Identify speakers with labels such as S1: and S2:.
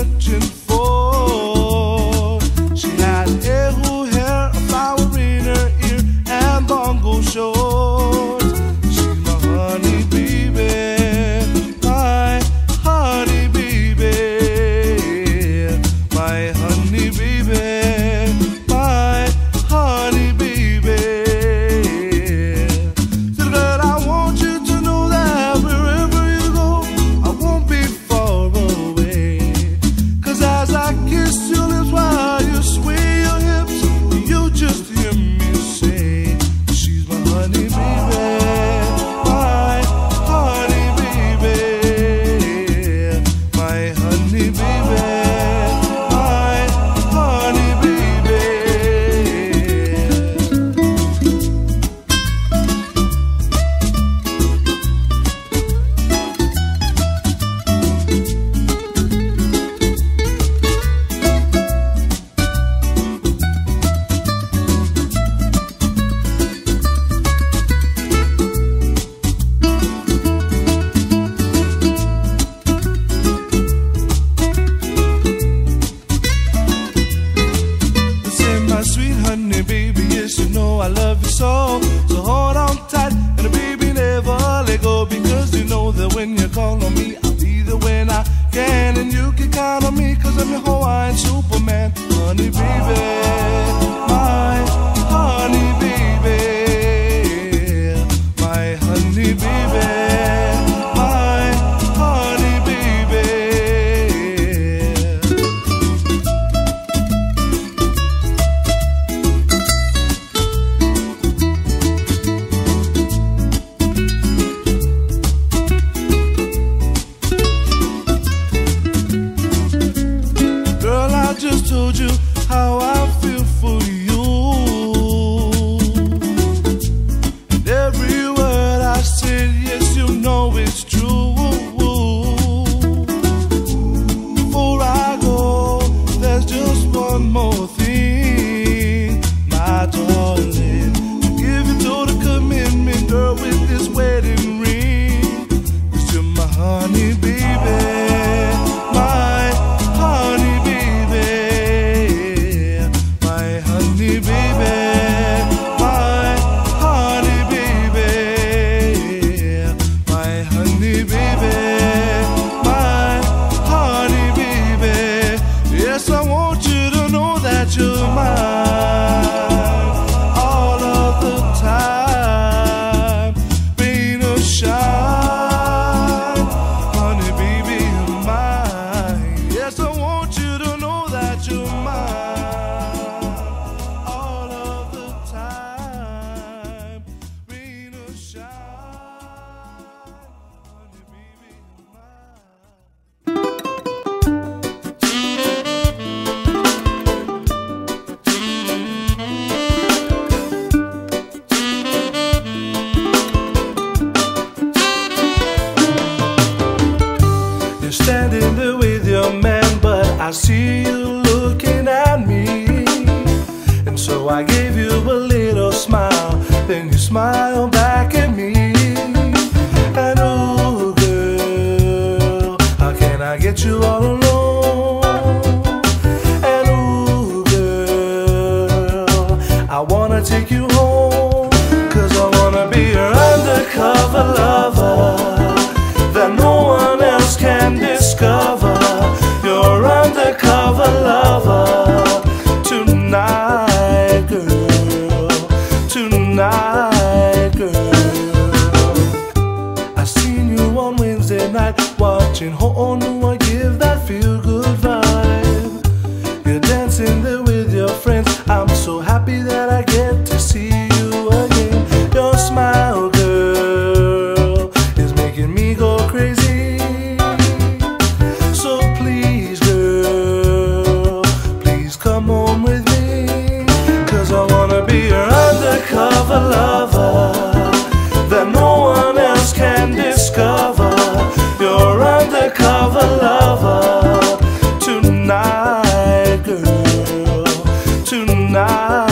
S1: searching Honey, baby. My honey, baby. My honey, baby. My honey, baby. Yes, I want you to know that you're mine man, but I see you looking at me. And so I gave you a little smile, then you smile back at me. And oh, girl, how can I get you all alone? And oh, girl, I wanna take you home, cause I wanna be your undercover lover that no one else can discover. Undercover lover tonight, girl. Tonight, girl. I seen you on Wednesday night watching Ho Knew I give that feel good vibe. You're dancing there with your friends. I'm so happy that I tonight.